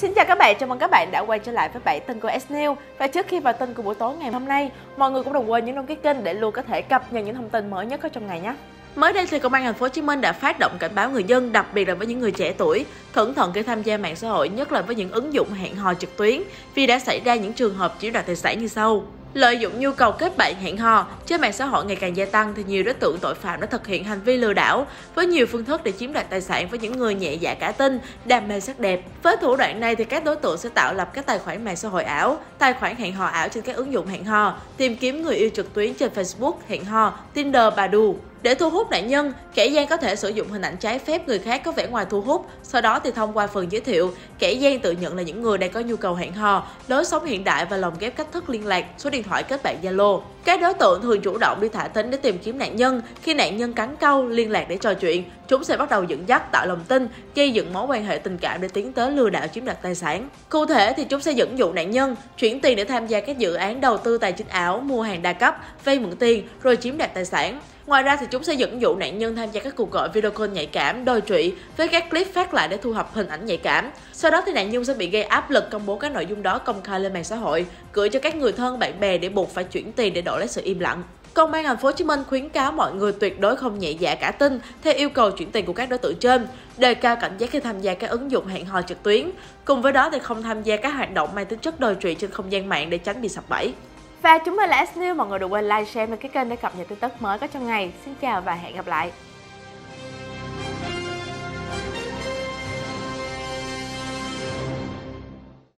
Xin chào các bạn, chào mừng các bạn đã quay trở lại với bản tin của S News. Và trước khi vào tin của buổi tối ngày hôm nay, mọi người cũng đừng quên nhấn đăng ký kênh để luôn có thể cập nhật những thông tin mới nhất có trong ngày nhé. Mới đây thì công an thành phố Hồ Chí Minh đã phát động cảnh báo người dân, đặc biệt là với những người trẻ tuổi, cẩn thận khi tham gia mạng xã hội, nhất là với những ứng dụng hẹn hò trực tuyến, vì đã xảy ra những trường hợp chiếm đoạt tài sản như sau. Lợi dụng nhu cầu kết bạn hẹn hò, trên mạng xã hội ngày càng gia tăng thì nhiều đối tượng tội phạm đã thực hiện hành vi lừa đảo với nhiều phương thức để chiếm đoạt tài sản với những người nhẹ dạ cả tin, đam mê sắc đẹp. Với thủ đoạn này thì các đối tượng sẽ tạo lập các tài khoản mạng xã hội ảo, tài khoản hẹn hò ảo trên các ứng dụng hẹn hò, tìm kiếm người yêu trực tuyến trên Facebook, hẹn hò, Tinder, Badu. Để thu hút nạn nhân, kẻ gian có thể sử dụng hình ảnh trái phép người khác có vẻ ngoài thu hút, sau đó thì thông qua phần giới thiệu, kẻ gian tự nhận là những người đang có nhu cầu hẹn hò, lối sống hiện đại và lồng ghép cách thức liên lạc, số điện thoại thoại kết bạn Zalo. Các đối tượng thường chủ động đi thả thính để tìm kiếm nạn nhân, khi nạn nhân cắn câu liên lạc để trò chuyện, chúng sẽ bắt đầu dẫn dắt tạo lòng tin, gây dựng mối quan hệ tình cảm để tiến tới lừa đảo chiếm đoạt tài sản. Cụ thể thì chúng sẽ dẫn dụ nạn nhân chuyển tiền để tham gia các dự án đầu tư tài chính ảo, mua hàng đa cấp, vay mượn tiền rồi chiếm đoạt tài sản. Ngoài ra thì chúng sẽ dẫn dụ nạn nhân tham gia các cuộc gọi video call nhạy cảm, đôi trụy với các clip phát lại để thu thập hình ảnh nhạy cảm. Sau đó thì nạn nhân sẽ bị gây áp lực công bố các nội dung đó công khai lên mạng xã hội, gửi cho các người thân bạn bè để buộc phải chuyển tiền để đổi lấy sự im lặng. Công an thành phố Hồ Chí Minh khuyến cáo mọi người tuyệt đối không nhẹ dạ cả tin theo yêu cầu chuyển tiền của các đối tượng trên, đề cao cảnh giác khi tham gia các ứng dụng hẹn hò trực tuyến. Cùng với đó thì không tham gia các hoạt động mang tính chất đồi trụy trên không gian mạng để tránh bị sập bẫy. Và chúng mình là S News, mọi người đừng quên like, share và cái kênh để cập nhật tin tức mới có trong ngày. Xin chào và hẹn gặp lại.